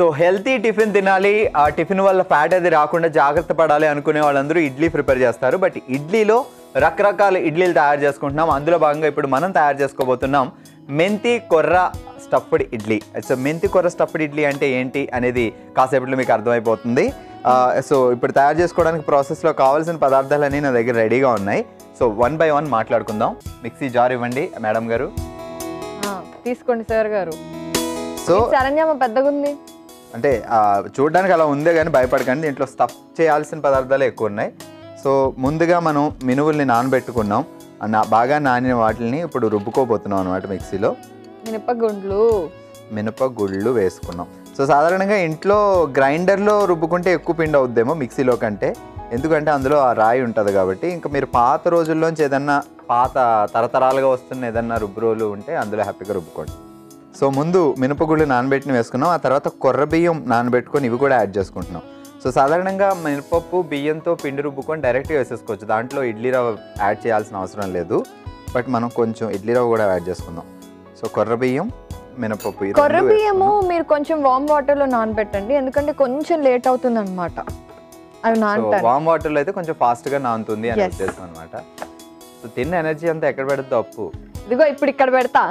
So healthy tiffin తినాలి ఆ tiffin వల్ల ఫ్యాట్ అది రాకుండా జాగ్రత్త పడాలి అనుకునే వాళ్ళందరూ ఇడ్లీ ప్రిపేర్ చేస్తారు. బట్ ఇడ్లీలో రకరకాల ఇడ్లీలు తయారు చేసుకుంటున్నాం. అందులో భాగంగా ఇప్పుడు మనం తయారు చేసుకోబోతున్నాం మెంతి కొర్ర స్టఫ్డ్ ఇడ్లీ. సో మెంతి కొర్ర స్టఫ్డ్ ఇడ్లీ అంటే ఏంటి అనేది కాసేపట్లో మీకు అర్థమైపోతుంది. సో ఇప్పుడు తయారు చేసుకోవడానికి ప్రాసెస్లో కావాల్సిన పదార్థాలన్నీ నా దగ్గర రెడీగా ఉన్నాయి. సో వన్ బై వన్ మాట్లాడుకుందాం. మిక్సీ జార్ ఇవ్వండి మేడం గారు. తీసుకోండి సార్ గారు. సో శరణ్యమ్మ పెద్దగా ఉంది అంటే చూడడానికి అలా ఉందే కానీ భయపడకండి. దీంట్లో స్టఫ్ చేయాల్సిన పదార్థాలు ఎక్కువ ఉన్నాయి సో ముందుగా మనం మినువుల్ని నానబెట్టుకున్నాం. నా- బాగా నానిన వాటిని ఇప్పుడు రుబ్బుకోబోతున్నాం అనమాట మిక్సీలో. మినపగుండ్లు. మినప గుళ్ళు వేసుకున్నాం. సో సాధారణంగా ఇంట్లో గ్రైండర్లో రుబ్బుకుంటే ఎక్కువ పిండి అవుద్దేమో మిక్సీలో కంటే. ఎందుకంటే అందులో ఆ రాయి ఉంటుంది కాబట్టి. ఇంకా మీరు పాత రోజుల్లోంచి ఏదన్నా పాత తరతరాలుగా వస్తున్న ఏదన్నా రుబ్బు రోలు ఉంటే అందులో హ్యాపీగా రుబ్బుకోండి. సో ముందు మినపగుళ్ళు నానబెట్టిన వేసుకున్నాం ఆ తర్వాత కొర్ర బియ్యం నానబెట్టుకొని ఇవి కూడా యాడ్ చేసుకుంటున్నాం. సో సాధారణంగా మినపప్పు బియ్యంతో పిండి రుబ్బుకొని డైరెక్ట్గా వేసేసుకోవచ్చు. దాంట్లో ఇడ్లీ రవ్వ యాడ్ చేయాల్సిన అవసరం లేదు. బట్ మనం కొంచెం ఇడ్లీ రవ్వ కూడా యాడ్ చేసుకుందాం. సో కొర్ర బియ్యం మినపప్పు కొర్ర బియ్యము మీరు కొంచెం వామ్ వాటర్లో నానబెట్టండి. ఎందుకంటే కొంచెం లేట్ అవుతుంది అనమాట అవి సో నానటానికి. వామ్ వాటర్లో అయితే కొంచెం ఫాస్ట్గా నానుతుంది అని. ఉద్దేశం అనమాట సో తిన్న ఎనర్జీ అంతా ఎక్కడ పెడుతుందో అప్పు. ఇదిగో ఇప్పుడు ఇక్కడ పెడతా.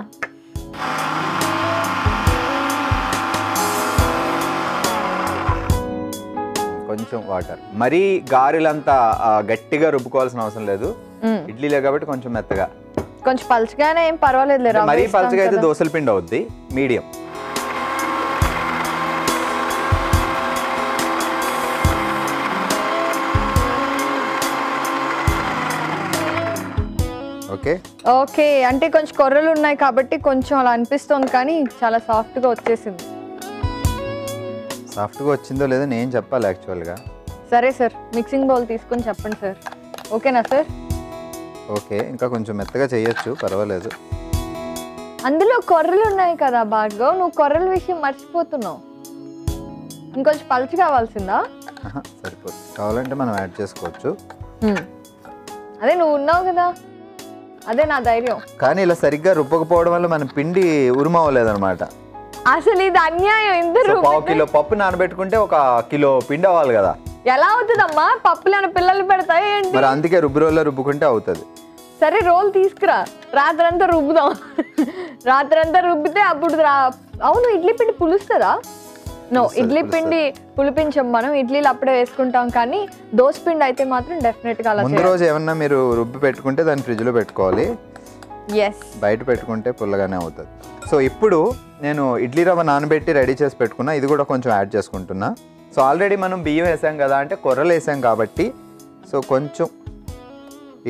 కొంచెం వాటర్. మరీ గారెలంతా గట్టిగా రుబ్బుకోవాల్సిన అవసరం లేదు. ఇడ్లీలే కాబట్టి కొంచెం మెత్తగా. కొంచెం పలుచగానే ఏం పర్వాలేదు మరీ పలచగా అయితే దోశల పిండి అవుద్ది మీడియం. ఓకే? ఓకే అంటే కొంచెం కొర్రలు ఉన్నాయి కాబట్టి కొంచెం అలా అనిపిస్తుంది కానీ చాలా సాఫ్ట్గా వచ్చేసింది. సాఫ్ట్గా వచ్చిందో లేదో నేను చెప్పాలి యాక్చువల్గా. సరే సార్ మిక్సింగ్ బౌల్ తీసుకొని చెప్పండి సార్. ఓకేనా సార్? ఓకే ఇంకా కొంచెం మెత్తగా చేయొచ్చు పర్వాలేదు. అందులో కొర్రలు ఉన్నాయి కదా భార్గవ్ నువ్వు కొర్రల విషయం మర్చిపోతున్నావు. ఇంకొంచెం పలుచు కావాల్సిందా? ఆహా, సరిపోతుంది. కావాలంటే మనం యాడ్ చేసుకోవచ్చు. అదే నువ్వు ఉన్నావు కదా. అదే నా ధైర్యం. కానీ ఇలా సరిగ్గా రుబ్బకపోవడం వల్ల మన పిండి ఉరుమవ్వలేదన్నమాట. అసలు ఇది అన్యాయం సో పావు కిలో పప్పు నానబెట్టుకుంటే ఒక కిలో పిండి అవ్వాలి కదా. ఎలా అవుతుందమ్మా? పప్పులను పిల్లలు పెడతాయి ఏంటి? మరి అందుకే రుబ్బు రోజుల్లో రుబ్బుకుంటే అవుతుంది. సరే రోల్ తీసుకురా. రాత్రంతా రుబ్బుదాం. రాత్రంతా రుబ్బితే అప్పుడు రా అవును ఇడ్లీ పిండి పులుస్తుందా? నో ఇడ్లీ. పిండి పులిపించం మనం. ఇడ్లీలు అప్పుడే వేసుకుంటాం కానీ దోశ పిండి అయితే మాత్రం డెఫినెట్గా అలా ముందు రోజు ఏమన్నా మీరు రుబ్బి పెట్టుకుంటే దాన్ని ఫ్రిడ్జ్లో పెట్టుకోవాలి. బయట పెట్టుకుంటే పుల్లగానే అవుతుంది. సో ఇప్పుడు నేను ఇడ్లీ రవ్వ నానబెట్టి రెడీ చేసి పెట్టుకున్నా ఇది కూడా కొంచెం యాడ్ చేసుకుంటున్నా. సో ఆల్రెడీ మనం బియ్యం వేసాం కదా అంటే కొర్రలు వేసాం కాబట్టి సో కొంచెం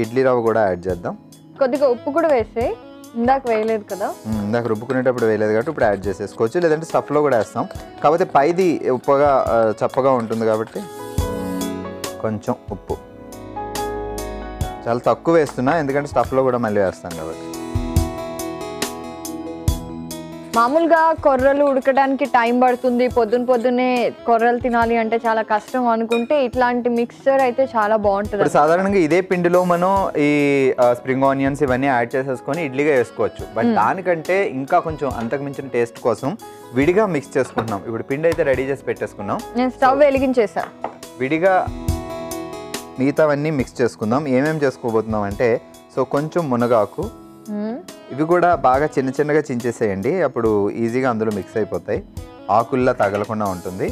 ఇడ్లీ రవ్వ కూడా యాడ్ చేద్దాం. కొద్దిగా ఉప్పు కూడా వేసే ఇందాక వేయలేదు కదా. ఇందాక రుబ్బుకునేటప్పుడు వేయలేదు కాబట్టి ఇప్పుడు యాడ్ చేసేసుకోవచ్చు. లేదంటే స్టఫ్లో కూడా వేస్తాం. కాకపోతే పైది ఉప్పుగా చప్పగా ఉంటుంది కాబట్టి కొంచెం ఉప్పు. చాలా తక్కువ వేస్తున్నా ఎందుకంటే స్టఫ్లో కూడా మళ్ళీ వేస్తాం కాబట్టి. మామూలుగా కొర్రలు ఉడకడానికి టైం పడుతుంది పొద్దున పొద్దున్నే కొర్రలు తినాలి అంటే చాలా కష్టం అనుకుంటే ఇట్లాంటి మిక్స్చర్ అయితే చాలా బాగుంటుంది. సాధారణంగా ఇదే పిండిలో మనం ఈ స్ప్రింగ్ ఆనియన్స్ ఇవన్నీ యాడ్ చేసేసుకొని ఇడ్లీగా వేసుకోవచ్చు. బట్ దానికంటే ఇంకా కొంచెం అంతకు మించిన టేస్ట్ కోసం విడిగా మిక్స్ చేసుకుంటున్నాం. ఇప్పుడు పిండి అయితే రెడీ చేసి పెట్టేసుకున్నాం. నేను స్టవ్ వెలిగించేసా. విడిగా మిగతావన్నీ మిక్స్ చేసుకుందాం. ఏమేమి చేసుకోబోతున్నాం అంటే సో కొంచెం మునగాకు. ఇవి కూడా బాగా చిన్న చిన్నగా చించేసేయండి. అప్పుడు ఈజీగా అందులో మిక్స్ అయిపోతాయి. ఆకుల్లా తగలకుండా ఉంటుంది.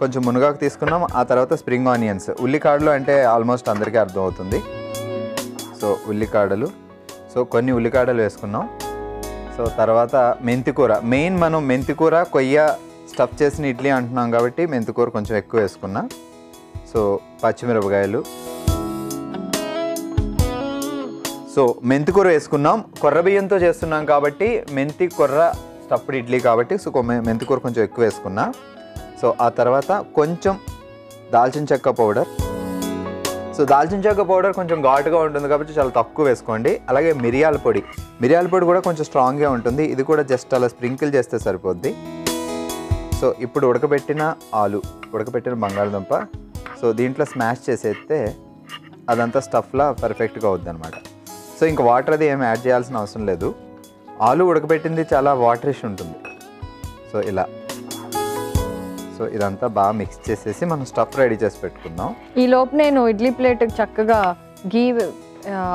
కొంచెం మునగాకు తీసుకున్నాం. ఆ తర్వాత స్ప్రింగ్ ఆనియన్స్ ఉల్లికాడలు అంటే ఆల్మోస్ట్ అందరికీ అర్థమవుతుంది సో ఉల్లికాడలు. సో కొన్ని ఉల్లికాడలు వేసుకున్నాం. సో తర్వాత మెంతికూర మెయిన్ మనం మెంతికూర కొయ్య స్టఫ్ చేసిన ఇడ్లీ అంటున్నాం కాబట్టి మెంతికూర కొంచెం ఎక్కువ వేసుకున్నా. సో పచ్చిమిరపకాయలు. సో మెంతికూర వేసుకున్నాం. కొర్ర బియ్యంతో చేస్తున్నాం కాబట్టి మెంతి కొర్ర స్టఫ్డ్ ఇడ్లీ కాబట్టి సో మెంతి కూర మెంతికూర కొంచెం ఎక్కువ వేసుకున్నా. సో ఆ తర్వాత కొంచెం దాల్చిన చెక్క పౌడర్. సో దాల్చిన చెక్క పౌడర్ కొంచెం ఘాటుగా ఉంటుంది కాబట్టి చాలా తక్కువ వేసుకోండి. అలాగే మిరియాల పొడి. మిరియాల పొడి కూడా కొంచెం స్ట్రాంగ్గా ఉంటుంది. ఇది కూడా జస్ట్ అలా స్ప్రింకిల్ చేస్తే సరిపోద్ది. సో ఇప్పుడు ఉడకబెట్టిన ఆలు ఉడకబెట్టిన బంగాళదుంప సో దీంట్లో స్మాష్ చేసేస్తే అదంతా స్టఫ్లా పర్ఫెక్ట్గా అవుద్ది అనమాట సో ఇంకా వాటర్ అది ఏమి యాడ్ చేయాల్సిన అవసరం లేదు. ఆలు ఉడకబెట్టింది చాలా వాటరిష్ ఉంటుంది. సో ఇలా. సో ఇదంతా బాగా మిక్స్ చేసేసి మనం స్టఫ్ రెడీ చేసి పెట్టుకుందాం. ఈ లోపు నేను ఇడ్లీ ప్లేట్ చక్కగా గీ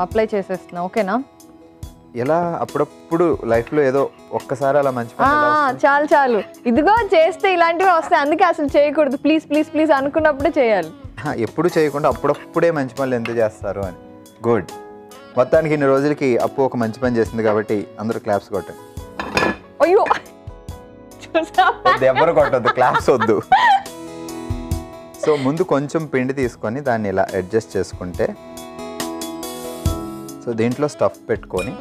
అప్లై చేసేస్తున్నా. ఓకేనా? ఇలా అప్పుడప్పుడు లైఫ్లో ఏదో ఒక్కసారి అలా మంచి ఎలా? చాలు చాలు. ఇదిగో చేస్తే ఇలాంటివి వస్తాయి. అందుకే అసలు చేయకూడదు. ప్లీజ్ ప్లీజ్ ప్లీజ్ అనుకున్నప్పుడే చేయాలి. ఎప్పుడు చేయకుండా అప్పుడప్పుడే మంచి పనులు ఎందుకు చేస్తారు అని. గుడ్. మొత్తానికి ఇన్ని రోజులకి అప్పు ఒక మంచి పని చేసింది కాబట్టి అందరూ క్లాప్స్ కొట్టండి. అయ్యో. ఎవ్వరు కొట్టద్దు. క్లాప్స్ వద్దు. సో ముందు కొంచెం పిండి తీసుకొని దాన్ని ఇలా అడ్జస్ట్ చేసుకుంటే సో దీంట్లో స్టఫ్ పెట్టుకొని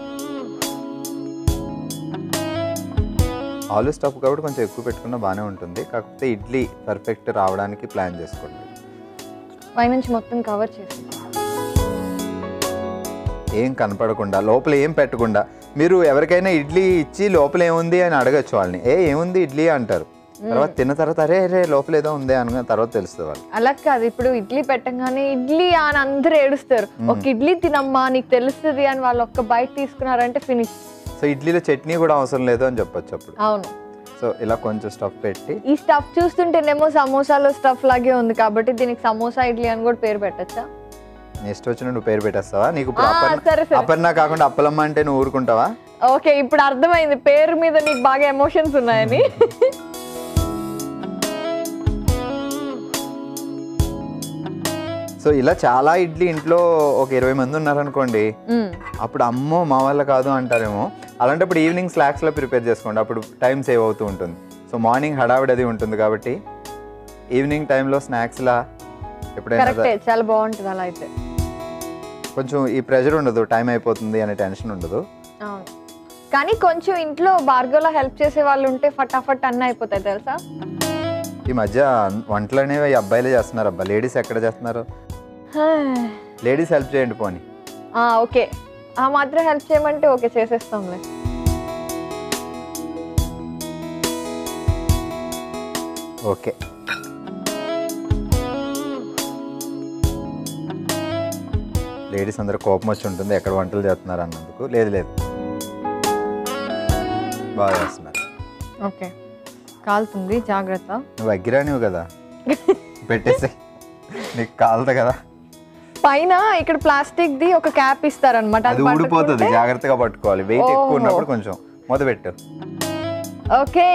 ఆలు స్టఫ్ కాబట్టి కొంచెం ఎక్కువ పెట్టుకున్నా బాగానే ఉంటుంది. కాకపోతే ఇడ్లీ పర్ఫెక్ట్ రావడానికి ప్లాన్ చేసుకోండి. పైనుంచి మొత్తం కవర్ చేసి ఏం కనపడకుండా లోపల ఏం పెట్టకుండా మీరు ఎవరికైనా ఇడ్లీ ఇచ్చి లోపల ఏముంది అని అడగచ్చు వాళ్ళని. ఏ ఏముంది ఇడ్లీ? అంటారు. తర్వాత తిన్న తర్వాత అరే అరే లోపల ఏదో ఉంది అనుకున్న తర్వాత తెలుస్తుంది వాళ్ళు అలా కాదు. ఇప్పుడు ఇడ్లీ పెట్టంగానే ఇడ్లీ అని అందరూ ఏడుస్తారు. ఒక ఇడ్లీ తినమ్మా నీకు తెలుస్తుంది అని వాళ్ళు ఒక్క బయట తీసుకున్నారంటే ఫినిష్ సో ఇడ్లీలో చట్నీ కూడా అవసరం లేదు అని చెప్పొచ్చు అప్పుడు. అవును. సో ఇలా కొంచెం స్టఫ్ పెట్టి. ఈ స్టఫ్ చూస్తుంటేనేమో సమోసాలో స్టఫ్ లాగే ఉంది కాబట్టి దీనికి సమోసా ఇడ్లీ అని కూడా పేరు పెట్టచ్చా? నెక్స్ట్ వచ్చిన నువ్వు పేరు పెట్టేస్తావా? నీకు ఇప్పుడు అపర్ణ కాకుండా అప్పలమ్మ అంటే నువ్వు ఊరుకుంటావా? ఓకే ఇప్పుడు అర్థమైంది. పేరు మీద నీకు బాగా ఎమోషన్స్ ఉన్నాయని. సో ఇలా చాలా ఇడ్లీ ఇంట్లో ఒక ఇరవై మంది ఉన్నారనుకోండి. అప్పుడు అమ్మో మా వల్ల కాదు అంటారేమో. అలాంటప్పుడు ఈవినింగ్ స్నాక్స్లో ప్రిపేర్ చేసుకోండి. అప్పుడు టైం సేవ్ అవుతూ ఉంటుంది. సో మార్నింగ్ హడావిడి అది ఉంటుంది కాబట్టి ఈవినింగ్ టైంలో స్నాక్స్లా ఎప్పుడైనా చాలా బాగుంటుంది అలా అయితే. కొంచెం ఈ ప్రెషర్ ఉండదు టైం అయిపోతుంది అనే టెన్షన్ ఉండదు. కానీ కొంచెం ఇంట్లో భార్గవలో హెల్ప్ చేసే వాళ్ళు ఉంటే ఫటాఫట్ అన్న అయిపోతాయి తెలుసా? ఈ మధ్య వంటలు అనేవి ఈ అబ్బాయిలే చేస్తున్నారు. అబ్బా లేడీస్ ఎక్కడ చేస్తున్నారు? లేడీస్ హెల్ప్ చేయండి పోని. ఓకే. ఆ మాత్రం హెల్ప్ చేయమంటే ఓకే చేసేస్తాంలే. ఓకే. లేడీస్ అందరూ కోపం వచ్చి ఉంటుంది ఎక్కడ వంటలు చేస్తున్నారు అన్నందుకు. లేదు లేదు. బాగా చేస్తున్నారు. ఓకే. కాలుతుంది జాగ్రత్త. నువ్వు అగ్గిరానివు కదా. పెట్టేసి నీకు కాలదు కదా. పైన ఇక్కడ ప్లాస్టిక్ ది ఒక క్యాప్ ఇస్తారనమాట అది ఊడిపోతుంది జాగ్రత్తగా పట్టుకోవాలి. వెయిట్ ఎక్కువ. ఉన్నప్పుడు కొంచెం మొదలుపెట్టు ఓకే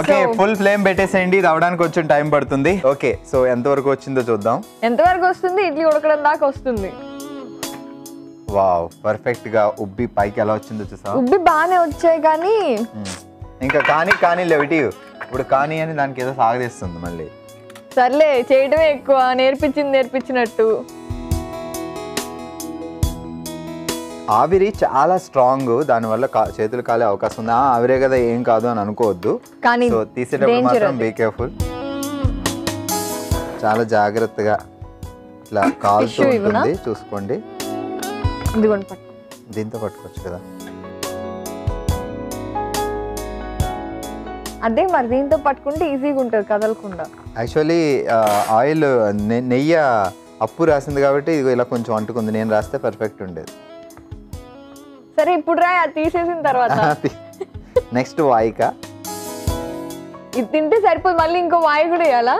ఓకే ఫుల్ ఫ్లేమ్ పెట్టేసేయండి ఇది అవడానికి కొంచెం టైం పడుతుంది. ఓకే సో ఎంతవరకు వచ్చిందో చూద్దాం. ఎంతవరకు వస్తుంది? ఇడ్లీ ఉడకడం దాకా వస్తుంది. వావ్ పర్ఫెక్ట్గా ఉబ్బి పైకి ఎలా వచ్చిందో చూసావా? ఉబ్బి బాగానే వచ్చాయి కానీ మ్మ్. ఇంకా కానీ కానీ లెవిటివ్ ఇప్పుడు కానీ అని దానికి ఏదో సాగదీస్తుంది మళ్ళీ. సర్లే చేయడమే ఎక్కువ. నేర్పించింది నేర్పించినట్టు. ఆవిరి చాలా స్ట్రాంగ్ దానివల్ల చేతులు కాలే అవకాశం ఉంది. ఆ, ఆవిరే కదా ఏం కాదు అని అనుకోవద్దు. కానీ తీసేటప్పుడు మాత్రం. బీ కేర్ఫుల్ చాలా జాగ్రత్తగా ఇట్లా ఇవ్వనా? ఉంటుంది చూసుకోండి. దీంతో పట్టుకోవచ్చు కదా. అదే మరి దీంతో పట్టుకుంటే ఈజీగా ఉంటుంది కదలకుండా. యాక్చువల్లీ ఆయిల్ నెయ్యి అప్పు రాసింది కాబట్టి ఇదిగో ఇలా కొంచెం అంటుకుంది. నేను రాస్తే పర్ఫెక్ట్ ఉండేది. సరే ఇప్పుడు రా తీసేసిన తర్వాత. నెక్స్ట్ వాయిక. ఇది తింటే సరిపోదు మళ్ళీ ఇంకో వాయి కూడా వేయాలా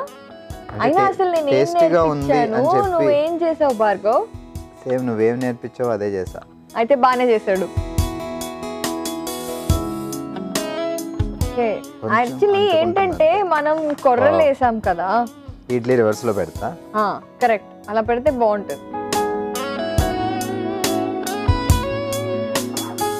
అయినా అసలు నేను ఏం నేర్పించాను? నువ్వేం చేసావు భార్గవ్? సేమ్ నువ్వేం నేర్పించావు అదే చేసా అయితే బాగానే చేశాడు. కొంచెం యాక్చువల్లీ. ఏంటంటే మనం కొర్రలు. వేసాం కదా. ఇడ్లీ రివర్స్లో పెడతా కరెక్ట్. అలా పెడితే బాగుంటుంది.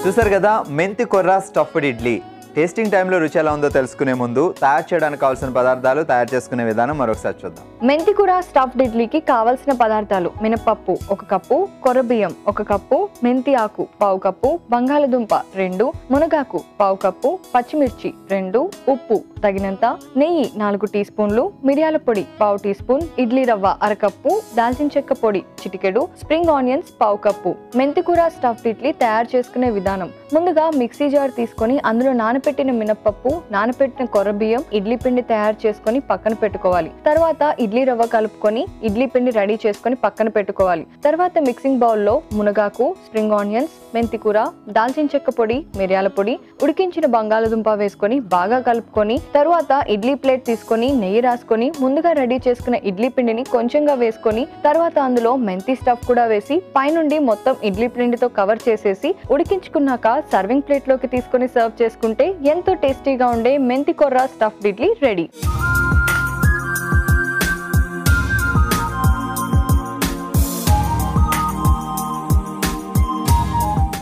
చూసారు కదా మెంతి కొర్ర స్టఫ్డ్ ఇడ్లీ. టేస్టింగ్ టైంలో రుచి ఎలా ఉందో తెలుసుకునే ముందు తయారు చేయడానికి కావాల్సిన పదార్థాలు తయారు చేసుకునే విధానం మరొకసారి చూద్దాం. మెంతికూర స్టఫ్డ్ ఇడ్లీకి కావలసిన పదార్థాలు మినపప్పు ఒక కప్పు కొరబియ్యం ఒక కప్పు మెంతి ఆకు పావు కప్పు బంగాళదుంప రెండు మునగాకు పావు కప్పు పచ్చిమిర్చి రెండు ఉప్పు తగినంత నెయ్యి నాలుగు టీ స్పూన్లు మిరియాల పొడి పావు టీ స్పూన్ ఇడ్లీ రవ్వ అరకప్పు దాల్చిన చెక్క పొడి చిటికెడు స్ప్రింగ్ ఆనియన్స్ పావు కప్పు. మెంతికూర స్టఫ్డ్ ఇడ్లీ తయారు చేసుకునే విధానం. ముందుగా మిక్సీ జార్ తీసుకొని అందులో నానబెట్టిన మినపప్పు నానబెట్టిన కొరబియ్యం ఇడ్లీ పిండి తయారు చేసుకొని పక్కన పెట్టుకోవాలి. తర్వాత ఇడ్లీ రవ్వ కలుపుకొని ఇడ్లీ పిండి రెడీ చేసుకొని పక్కన పెట్టుకోవాలి. తర్వాత మిక్సింగ్ బౌల్లో మునగాకు స్ప్రింగ్ ఆనియన్స్ మెంతికూర దాల్చిన చెక్క పొడి మిరియాల పొడి ఉడికించిన బంగాళదుంప వేసుకొని బాగా కలుపుకొని తరువాత ఇడ్లీ ప్లేట్ తీసుకొని నెయ్యి రాసుకొని ముందుగా రెడీ చేసుకున్న ఇడ్లీ పిండిని కొంచెంగా వేసుకొని తర్వాత అందులో మెంతి స్టఫ్ కూడా వేసి పైనుండి మొత్తం ఇడ్లీ పిండితో కవర్ చేసేసి ఉడికించుకున్నాక సర్వింగ్ ప్లేట్లోకి తీసుకొని సర్వ్ చేసుకుంటే ఎంతో టేస్టీగా ఉండే మెంతి కొర్ర స్టఫ్డ్ ఇడ్లీ రెడీ.